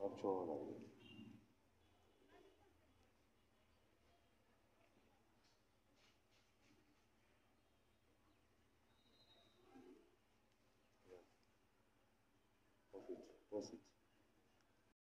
capture. Yeah. Profit. Profit.